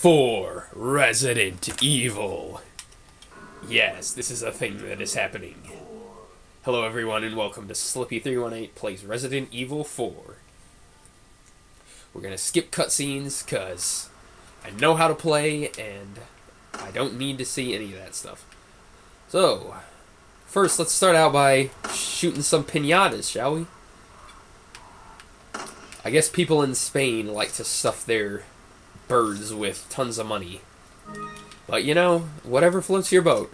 for Resident Evil. Yes, this is a thing that is happening. Hello everyone and welcome to Slippy318 plays Resident Evil 4. We're gonna skip cutscenes cause I know how to play and I don't need to see any of that stuff. So, first let's start out by shooting some pinatas, shall we? I guess people in Spain like to stuff their birds with tons of money. But you know, whatever floats your boat.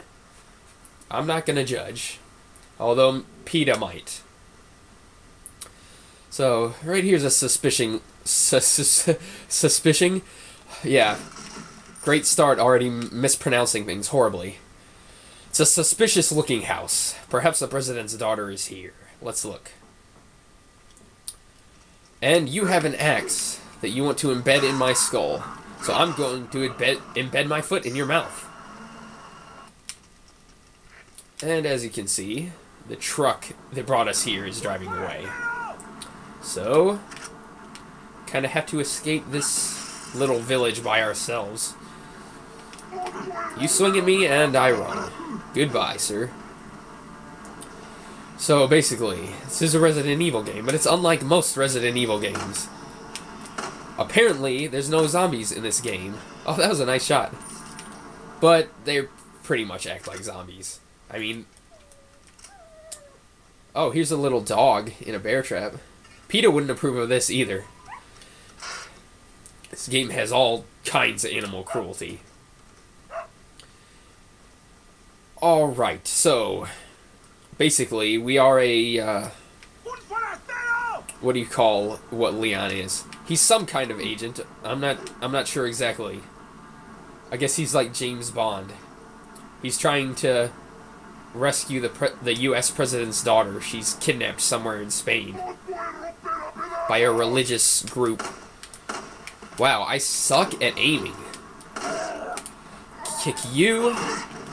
I'm not gonna judge. Although PETA might. So, right here's a suspicion. Sus- suspicion? Yeah. Great start already mispronouncing things horribly. It's a suspicious looking house. Perhaps the president's daughter is here. Let's look. And you have an axe that you want to embed in my skull. So I'm going to embed, embed my foot in your mouth. And as you can see, the truck that brought us here is driving away. So, kind of have to escape this little village by ourselves. You swing at me and I run. Goodbye, sir. So basically, this is a Resident Evil game, but it's unlike most Resident Evil games. Apparently, there's no zombies in this game. Oh, that was a nice shot. But they pretty much act like zombies. I mean... Oh, here's a little dog in a bear trap. PETA wouldn't approve of this either. This game has all kinds of animal cruelty. Alright, so... Basically, we are a... Uh, what do you call what Leon is? He's some kind of agent. I'm not. I'm not sure exactly. I guess he's like James Bond. He's trying to rescue the the U.S. president's daughter. She's kidnapped somewhere in Spain by a religious group. Wow, I suck at aiming. Kick you,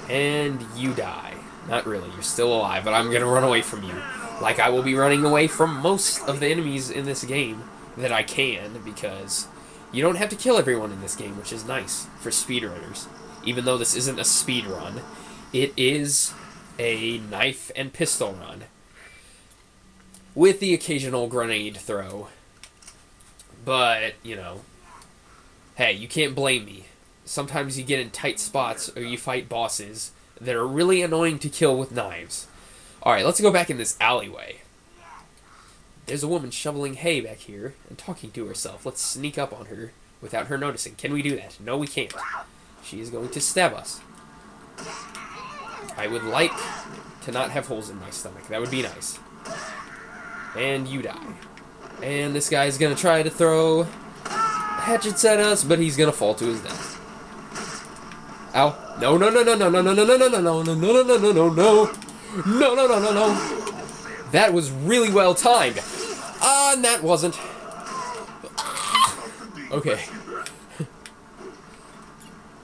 and you die. Not really. You're still alive, but I'm gonna run away from you. Like I will be running away from most of the enemies in this game that I can because you don't have to kill everyone in this game, which is nice for speedrunners. Even though this isn't a speed run, it is a knife and pistol run with the occasional grenade throw. But, you know, hey, you can't blame me. Sometimes you get in tight spots or you fight bosses that are really annoying to kill with knives. Alright, let's go back in this alleyway. There's a woman shoveling hay back here and talking to herself. Let's sneak up on her without her noticing. Can we do that? No, we can't. She is going to stab us. I would like to not have holes in my stomach. That would be nice. And you die. And this guy is going to try to throw hatchets at us, but he's going to fall to his death. Ow. No, no, no, no, no, no, no, no, no, no, no, no, no, no, no, no, no, no. No, no, no, no, no. That was really well timed. That wasn't. Okay.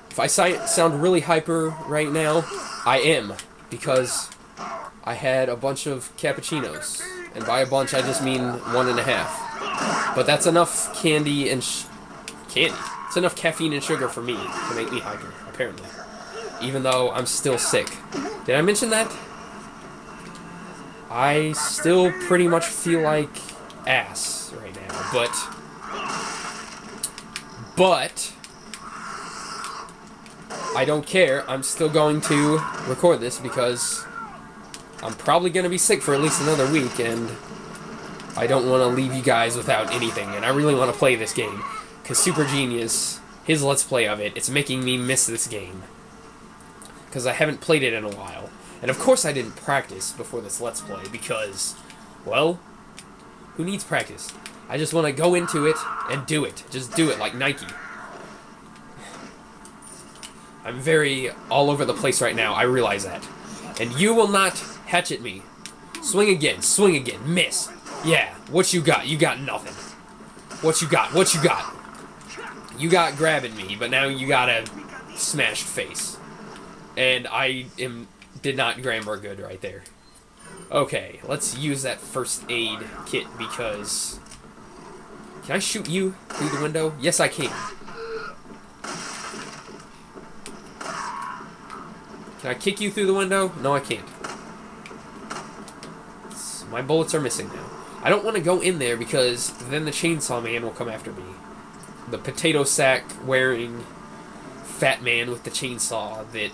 If I sound really hyper right now, I am. Because I had a bunch of cappuccinos. And by a bunch, I just mean one and a half. But that's enough candy and... candy? It's enough caffeine and sugar for me to make me hyper, apparently. Even though I'm still sick. Did I mention that? I still pretty much feel like ass right now, but... But... I don't care. I'm still going to record this because I'm probably going to be sick for at least another week, and I don't want to leave you guys without anything, and I really want to play this game. Because SuperJeenius, his Let's Play of it, it's making me miss this game. Because I haven't played it in a while. And of course I didn't practice before this Let's Play, because, well, who needs practice? I just want to go into it and do it. Just do it like Nike. I'm very all over the place right now, I realize that. And you will not hatchet me. Swing again, swing again, miss. Yeah, what you got? You got nothing. What you got? What you got? You got grabbing me, but now you got a smashed face. And I am did not grammar good right there. Okay, let's use that first aid kit because... Can I shoot you through the window? Yes, I can. Can I kick you through the window? No, I can't. So my bullets are missing now. I don't want to go in there because then the chainsaw man will come after me. The potato sack wearing fat man with the chainsaw that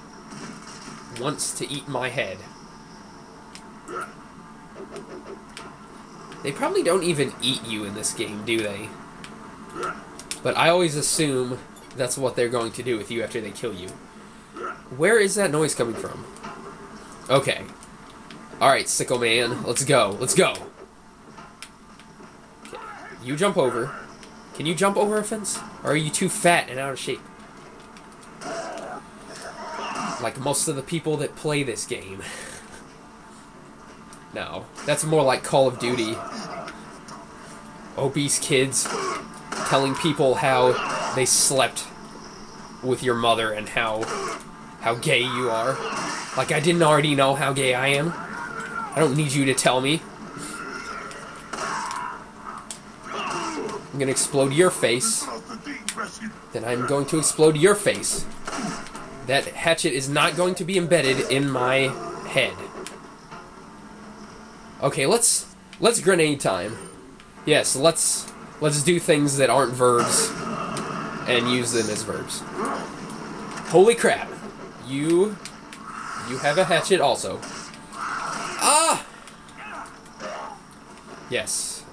wants to eat my head. They probably don't even eat you in this game, do they? But I always assume that's what they're going to do with you after they kill you. Where is that noise coming from? Okay. Alright, Sickle man. Let's go. Let's go. Okay. You jump over. Can you jump over a fence? Or are you too fat and out of shape? Like most of the people that play this game. No. That's more like Call of Duty. Obese kids telling people how they slept with your mother and how how gay you are. Like I didn't already know how gay I am. I don't need you to tell me. I'm gonna explode your face. Then I'm going to explode your face. That hatchet is not going to be embedded in my head. Okay, let's let's grenade time. Yes, let's let's do things that aren't verbs and use them as verbs. Holy crap. You you have a hatchet also. Ah! Yes.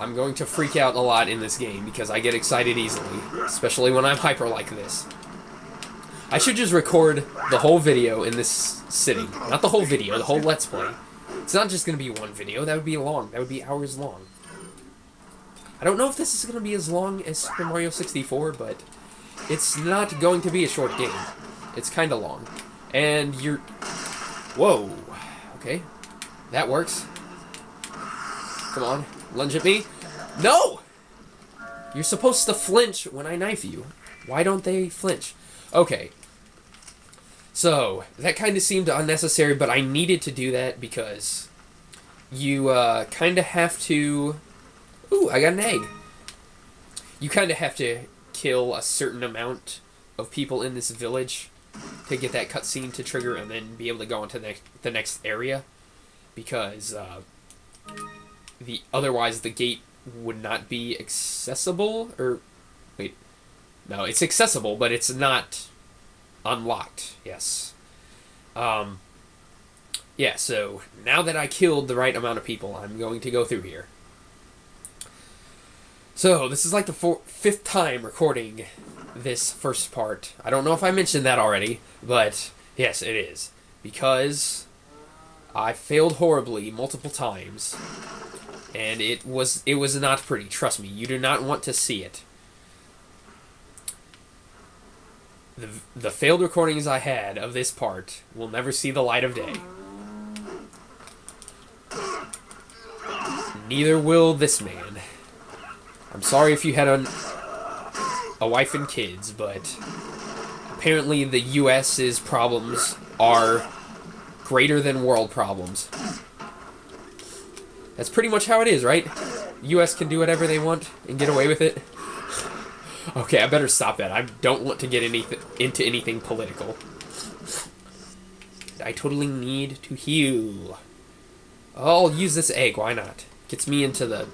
I'm going to freak out a lot in this game because I get excited easily, especially when I'm hyper like this. I should just record the whole video in this sitting. Not the whole video, the whole Let's Play. It's not just going to be one video, that would be long. That would be hours long. I don't know if this is going to be as long as Super Mario 64, but it's not going to be a short game. It's kind of long. And you're... Whoa. Okay. That works. Come on. Lunge at me. No! You're supposed to flinch when I knife you. Why don't they flinch? Okay. So, that kind of seemed unnecessary, but I needed to do that because you uh, kind of have to... Ooh, I got an egg. You kind of have to kill a certain amount of people in this village to get that cutscene to trigger and then be able to go into the, the next area because uh, the otherwise the gate would not be accessible or wait no it's accessible but it's not unlocked. Yes. Um yeah so now that i killed the right amount of people i'm going to go through here. So this is like the four, fifth time recording this first part. I don't know if i mentioned that already but yes it is. Because i failed horribly multiple times and it was it was not pretty. Trust me, you do not want to see it. The the failed recordings I had of this part will never see the light of day. Neither will this man. I'm sorry if you had a a wife and kids, but apparently the US's problems are greater than world problems. That's pretty much how it is, right? U.S. can do whatever they want and get away with it. Okay, I better stop that. I don't want to get into anything political. I totally need to heal. Oh, I'll use this egg. Why not? Gets me into the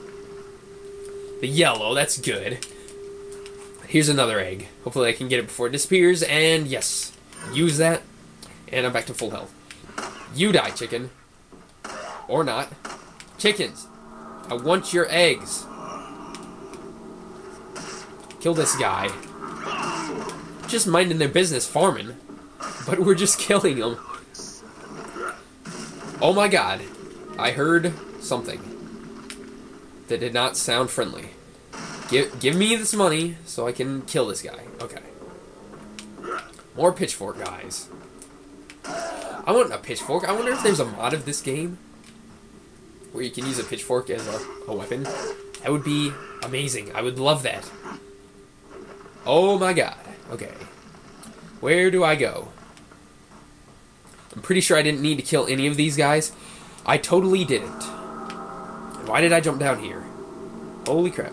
the yellow. That's good. Here's another egg. Hopefully I can get it before it disappears. And yes, use that. And I'm back to full health. You die, chicken. Or not. Chickens, I want your eggs. Kill this guy. Just minding their business farming, but we're just killing them. Oh my god, I heard something that did not sound friendly. Give, give me this money so I can kill this guy. Okay. More pitchfork guys. I want a pitchfork. I wonder if there's a mod of this game where you can use a pitchfork as a, a weapon. That would be amazing. I would love that. Oh my god. Okay. Where do I go? I'm pretty sure I didn't need to kill any of these guys. I totally didn't. Why did I jump down here? Holy crap.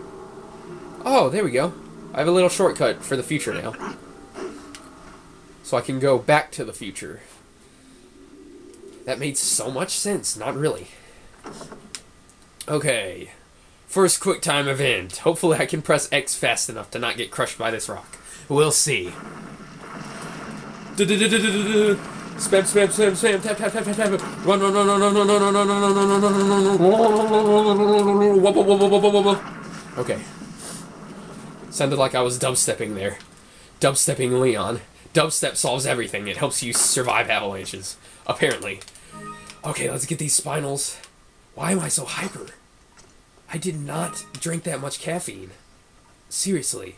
Oh, there we go. I have a little shortcut for the future now. So I can go back to the future. That made so much sense. Not really. Okay. First quick time event. Hopefully I can press X fast enough to not get crushed by this rock. We'll see. Spam, spam, spam, spam, tap, tap, tap, tap, tap. Run, run, run, run, run, run, run, run, run, run, run, run, run, run, Okay. Sounded like I was dubstepping there. Dubstepping Leon. Dubstep solves everything. It helps you survive avalanches. Apparently. Okay, let's get these spinels. Why am I so hyper? I did not drink that much caffeine. Seriously.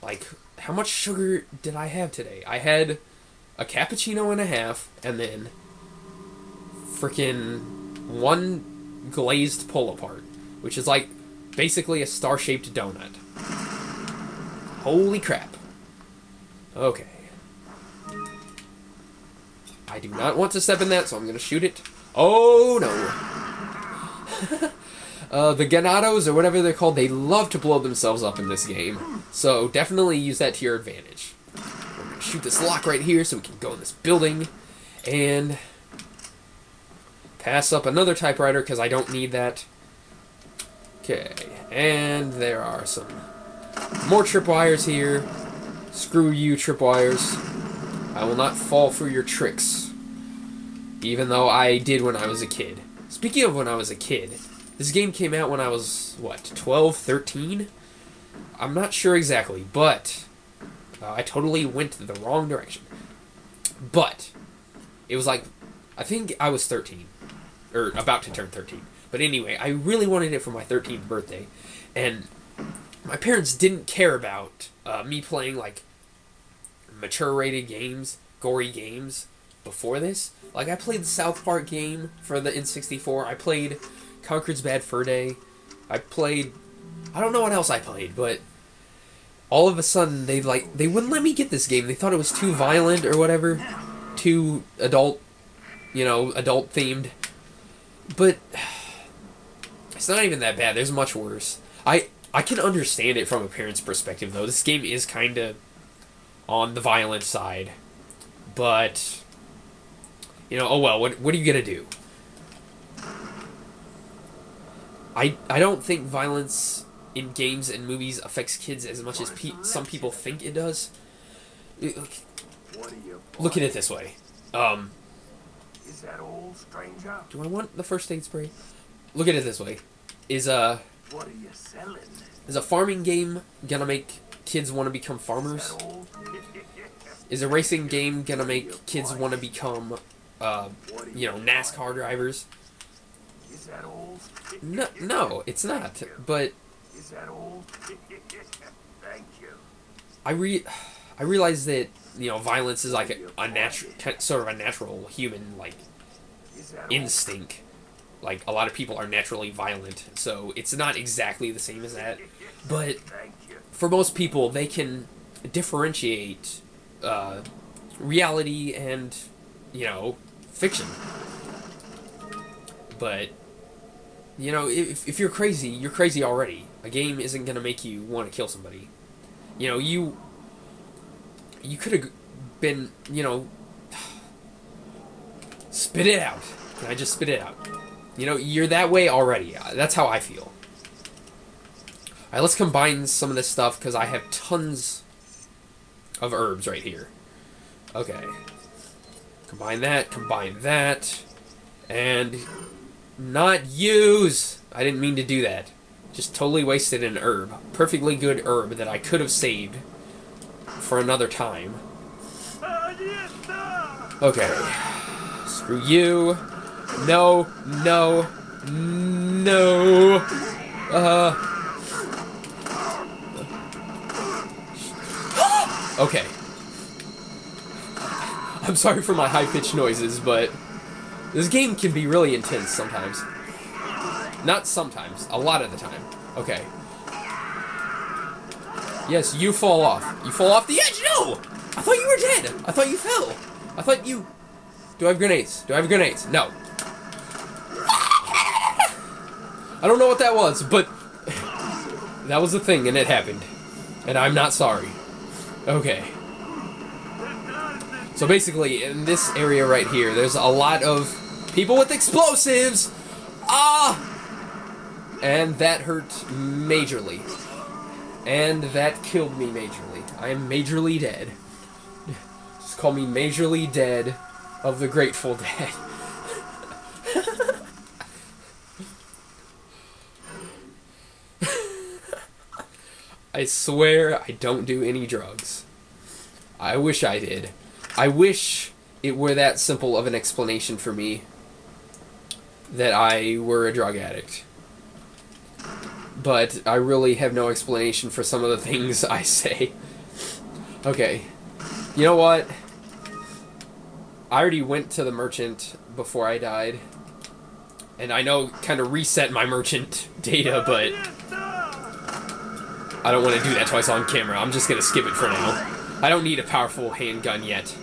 Like, how much sugar did I have today? I had a cappuccino and a half, and then freaking one glazed pull apart, which is like basically a star shaped donut. Holy crap. Okay. I do not want to step in that, so I'm to shoot it. Oh no. uh, the Ganados, or whatever they're called, they love to blow themselves up in this game. So definitely use that to your advantage. We're going to shoot this lock right here so we can go in this building. And pass up another typewriter because I don't need that. Okay, and there are some more tripwires here. Screw you, tripwires. I will not fall for your tricks. Even though I did when I was a kid. Speaking of when I was a kid, this game came out when I was, what, 12, 13? I'm not sure exactly, but uh, I totally went the wrong direction. But it was like, I think I was 13, or about to turn 13. But anyway, I really wanted it for my 13th birthday, and my parents didn't care about uh, me playing like mature rated games, gory games before this. Like I played the South Park game for the N64. I played Conker's Bad Fur Day. I played I don't know what else I played, but all of a sudden they like they wouldn't let me get this game. They thought it was too violent or whatever, too adult, you know, adult themed. But it's not even that bad. There's much worse. I I can understand it from a parent's perspective though. This game is kind of on the violent side, but you know, oh well. What what are you gonna do? I I don't think violence in games and movies affects kids as much as pe- some people think it does. Look at it this way. Um, Is that stranger? do I want the first aid spray? Look at it this way. Is a What are you selling? is a farming game gonna make kids want to become farmers? Is a racing game gonna make kids want to become, uh, you know, NASCAR drivers? Is that old? No, no, it's not. But Is that old? Thank you. I re, I realize that you know violence is like a, a natural, sort of a natural human like Is that old? instinct. Like a lot of people are naturally violent, so it's not exactly the same as that. But for most people, they can differentiate uh, reality and you know fiction. But you know, if if you're crazy, you're crazy already. A game isn't gonna make you want to kill somebody. You know, you you could have been, you know, spit it out. Can I just spit it out? You know, you're that way already. Uh, That's how I feel. Alright, let's combine some of this stuff because I have tons of herbs right here. Okay. Combine that, combine that, and not use! I didn't mean to do that. Just totally wasted an herb. Perfectly good herb that I could have saved for another time. Okay. Screw you. No, no, no. Uh. Okay. I'm sorry for my high pitched noises, but this game can be really intense sometimes. Not sometimes, a lot of the time. Okay. Yes, you fall off. You fall off the edge? No! I thought you were dead. I thought you fell. I thought you. Do I have grenades? Do I have grenades? No. I don't know what that was, but that was a thing and it happened. And I'm not sorry. Okay. So basically, in this area right here, there's a lot of people with explosives. Ah! And that hurt majorly. And that killed me majorly. I am majorly dead. Just call me majorly dead of the Grateful Dead. I swear I don't do any drugs. I wish I did. I wish it were that simple of an explanation for me that I were a drug addict. But I really have no explanation for some of the things I say. Okay. You know what? I already went to the merchant before I died. And I know kind of reset my merchant data, but I don't want to do that twice on camera. I'm just going to skip it for now. I don't need a powerful handgun yet.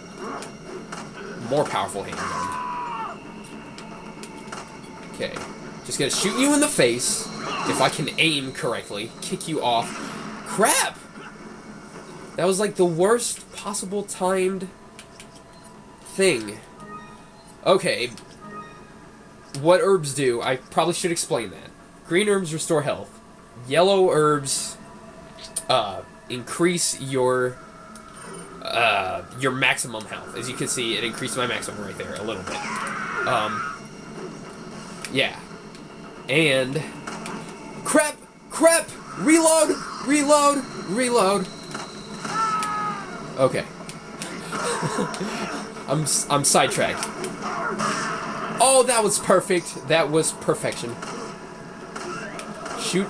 More powerful handgun. Okay. Just to shoot you in the face. If I can aim correctly. Kick you off. Crap! That was like the worst possible timed thing. Okay. What herbs do? I probably should explain that. Green herbs restore health. Yellow herbs uh, increase your uh, your maximum health. As you can see, it increased my maximum right there a little bit. Um, yeah. And crap, crap, reload, reload, reload. Okay. I'm I'm sidetracked. Oh, that was perfect. That was perfection. Shoot.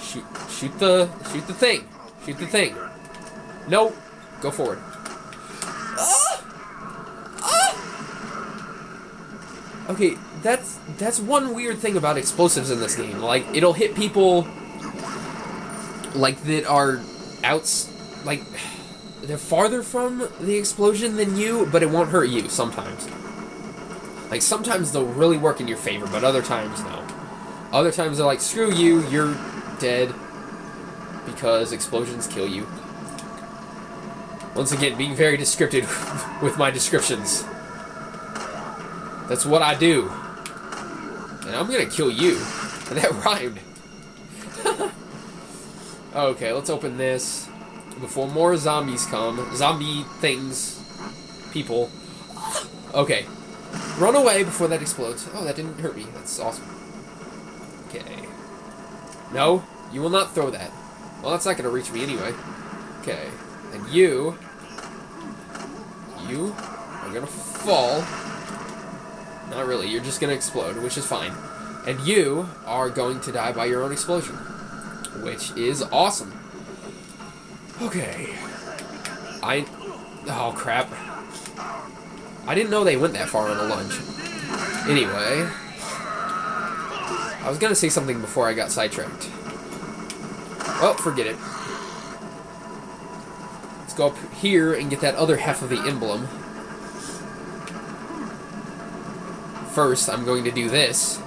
Shoot shoot the shoot the thing. Shoot the thing. No. Go forward. Ah! Ah! Okay, that's that's one weird thing about explosives in this game. Like it'll hit people like that are outs like they're farther from the explosion than you, but it won't hurt you sometimes. Like sometimes they'll really work in your favor, but other times no. Other times they're like, screw you, you're dead because explosions kill you. Once again, being very descriptive with my descriptions. That's what I do. And I'm gonna kill you. That rhymed. okay, let's open this before more zombies come. Zombie things. People. Okay. Run away before that explodes. Oh, that didn't hurt me. That's awesome. Okay. No, you will not throw that. Well, that's not to reach me anyway. Okay. And you... You are to fall. Not really. You're just going to explode, which is fine. And you are going to die by your own explosion. Which is awesome. Okay. I... Oh, crap. I didn't know they went that far on a lunge. Anyway... I was gonna say something before I got sidetracked. Oh, forget it. Let's go up here and get that other half of the emblem. First, I'm going to do this.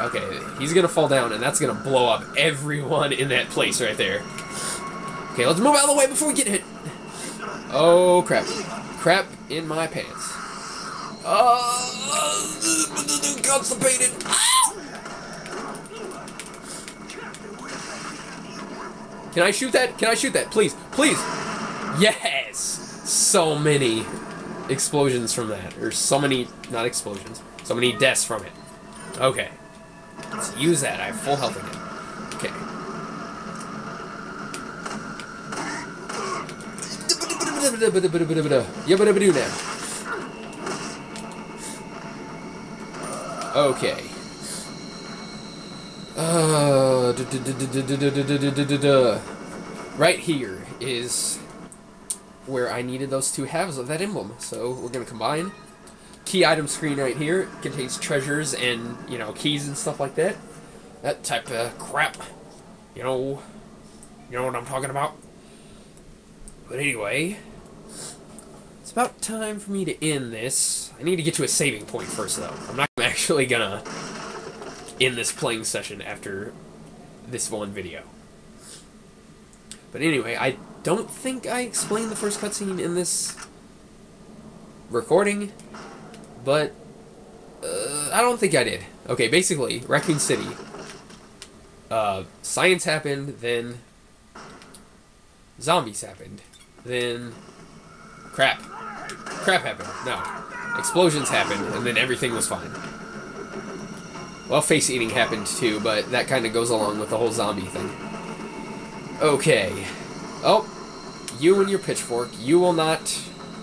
Okay, he's gonna fall down, and that's gonna blow up everyone in that place right there. Okay, let's move out of the way before we get hit. Oh, crap. Crap in my pants. Uh, constipated. Can I shoot that? Can I shoot that? Please, please. Yes! So many explosions from that. Or so many, not explosions, so many deaths from it. Okay. Let's use that. I have full health again. Okay. Now. Okay. Uh, right here is where I needed those two halves of that emblem. So we're gonna combine. Key item screen right here contains treasures and you know keys and stuff like that. That type of crap. You know, you know what I'm talking about. But anyway, it's about time for me to end this. I need to get to a saving point first, though. I'm not actually gonna end this playing session after this one video. But anyway, I don't think I explained the first cutscene in this recording, but uh, I don't think I did. Okay, basically, Raccoon City. Uh, science happened, then zombies happened, then crap. Crap happened. No. Explosions happened, and then everything was fine. Well, face eating happened too, but that kind of goes along with the whole zombie thing. Okay. Oh, you and your pitchfork, you will not...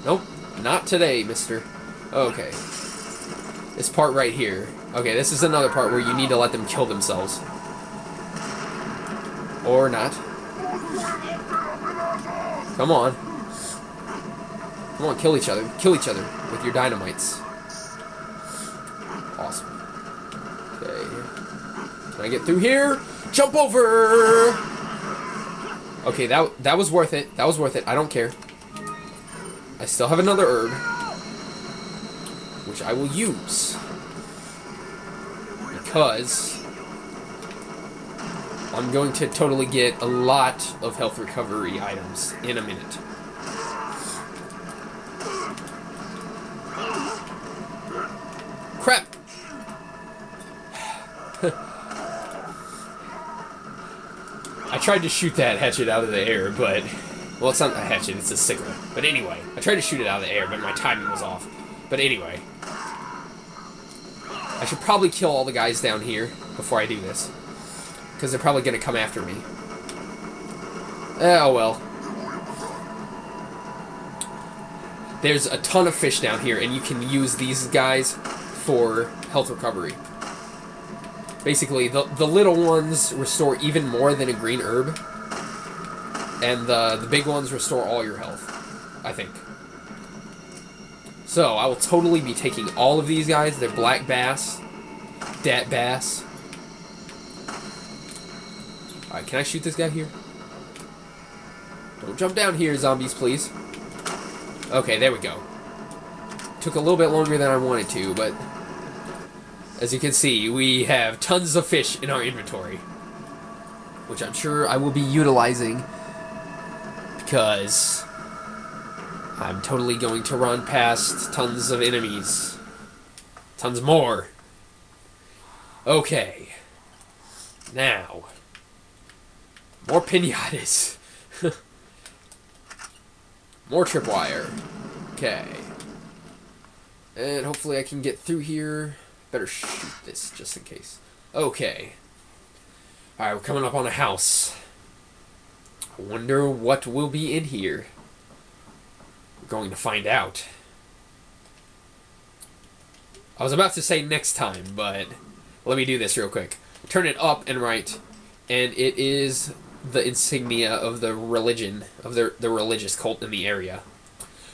Nope, not today, mister. Okay. This part right here. Okay, this is another part where you need to let them kill themselves. Or not. Come on. Come on, kill each other. Kill each other with your dynamites. Awesome. Okay. Can I get through here? Jump over! Okay, that that was worth it. That was worth it. I don't care. I still have another herb. Which I will use. Because... I'm going to totally get a lot of health recovery items in a minute. Crap! I tried to shoot that hatchet out of the air, but... Well, it's not a hatchet, it's a sickle. But anyway, I tried to shoot it out of the air, but my timing was off. But anyway. I should probably kill all the guys down here before I do this. Because they're probably going to come after me. Oh, well. There's a ton of fish down here, and you can use these guys for health recovery. Basically, the, the little ones restore even more than a green herb. And the, the big ones restore all your health, I think. So, I will totally be taking all of these guys. They're black bass, dat bass. Alright, can I shoot this guy here? Don't jump down here, zombies, please. Okay, there we go. Took a little bit longer than I wanted to, but as you can see, we have tons of fish in our inventory. Which I'm sure I will be utilizing because I'm totally going to run past tons of enemies. Tons more. Okay. Now. More pinatas. more tripwire. Okay. And hopefully I can get through here. Better shoot this just in case. Okay. Alright, we're coming up on a house. I wonder what will be in here. We're going to find out. I was about to say next time, but let me do this real quick. Turn it up and right, and it is the insignia of the religion, of the, the religious cult in the area.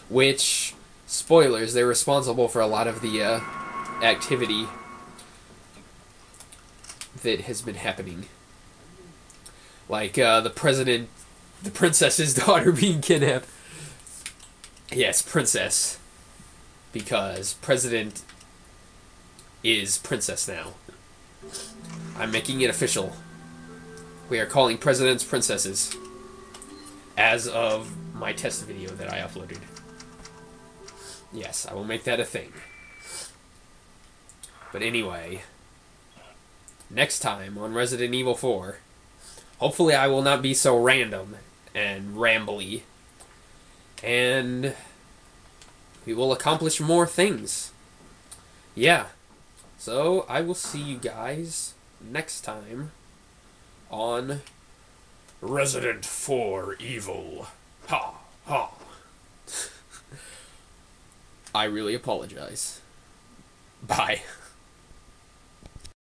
Which, spoilers, they're responsible for a lot of the uh, activity that has been happening. Like uh, the president, the princess's daughter being kidnapped. Yes, princess. Because president is princess now. I'm making it official. We are calling presidents princesses. As of my test video that I uploaded. Yes, I will make that a thing. But anyway, next time on Resident Evil 4, hopefully I will not be so random and rambly, and we will accomplish more things. Yeah. So, I will see you guys next time on Resident 4 Evil. Ha! Ha! I really apologize. Bye.